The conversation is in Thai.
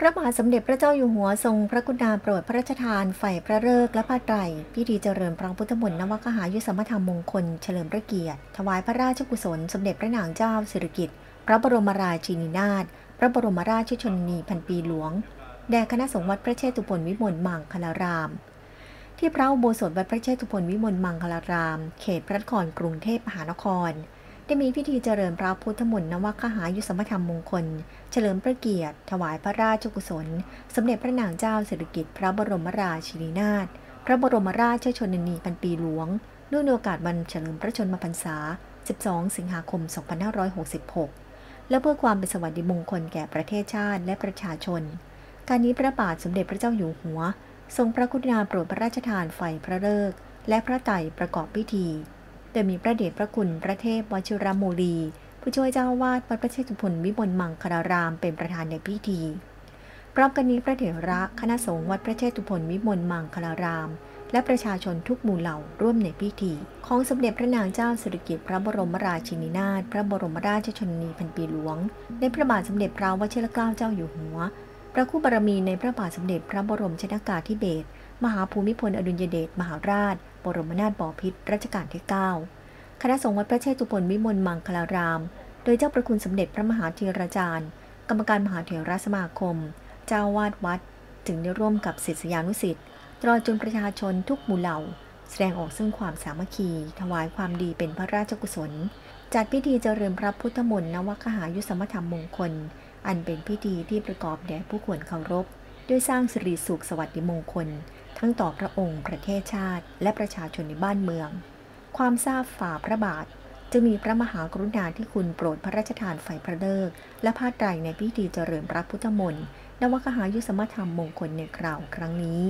พระบาทสมเด็จพระเจ้าอยู่หัวทรงพระกุณาโปรดพระราชทานไฟพระเลิกษ์และผ้าไตรพิธีเจริญพระพุทธมนต์นวคหายุสมธรรมมงคลเฉลิมพระเกียรติ ถวายพระราชกุศล สมเด็จพระนางเจ้าสิริกิติ์พระบรมราชินีนาถพระบรมราชชนนีพันปีหลวง แด่คณะสงฆ์วัดพระเชตุพนวิมลมังคลาราม ที่พระอุโบสถวัดพระเชตุพนวิมลมังคลาราม เขตพระนครกรุงเทพมหานคร ได้มีพิธีเจริญพระพุทธมนต์นวัคหายุสมธรรมมงคล เฉลิมพระเกียรติ ถวายพระราชกุศล สมเด็จพระนางเจ้าสิริกิติ์พระบรมราชินีนาถพระบรมราชชนนีพันปีหลวงเนื่องในโอกาสวันเฉลิมพระชนมพรรษา 12 สิงหาคม 2566 และเพื่อความเป็นสวัสดิมงคลแก่ประเทศชาติและประชาชน การนี้พระบาทสมเด็จพระเจ้าอยู่หัว ทรงพระกรุณาโปรดพระราชทานไฟพระเลิกษ์และพระไตรประกอบพิธี ดยมีพระเดชพระคุณพระเทพวชิรโมลี ผู้ช่วยเจ้าวาดวัดพระเชตุพนวิมลมังคลารามเป็นประธานในพิธี พร้อมกันนี้พระเถระคณะสงฆ์วัดพระเชตุพนวิมลมังคลาราม และประชาชนทุกหมู่เหล่าร่วมในพิธี ของสมเด็จพระนางเจ้าสิริกิติ์พระบรมราชินีนาถพระบรมราชชนนีพันปีหลวงในพระบาทสมเด็จพระวชิรเกล้าเจ้าอยู่หัว พระคู่บารมีในพระบาทสมเด็จพระบรมชนากาธิเบศรมหาภูมิพลอดุลยเดชมหาราช บรมนาถบพิตรรัชกาลที่ 9 ณะสงฆ์วัดพระเชตุพนวิมลมังคลาราม โดยเจ้าประคุณสมเด็จพระมหาธีราจารย์ กรรมการมหาเถรสมาคม เจ้าวาดวัด ถึงได้ร่วมกับศิษยานุศิษย์ตลอดจนประชาชนทุกหมู่เหล่า แสดงออกซึ่งความสามัคคี ถวายความดีเป็นพระราชกุศล จัดพิธีเจริญพระพุทธมนต์นวัคหายุสมธรรมมงคล อันเป็นพิธีที่ประกอบแด่ผู้ควรเคารพ ด้วยสร้างสิริสุขสวัสดิมงคล ทั้งต่อพระองค์ ประเทศชาติ และประชาชนในบ้านเมือง ความทราบฝ่าพระบาท จะมีพระมหากรุณาที่คุณโปรดพระราชทานไฟพระเลิก และผ้าไตรในพิธีเจริญพระพุทธมนต์นวคหายุสมธรรมมงคลในคราวครั้งนี้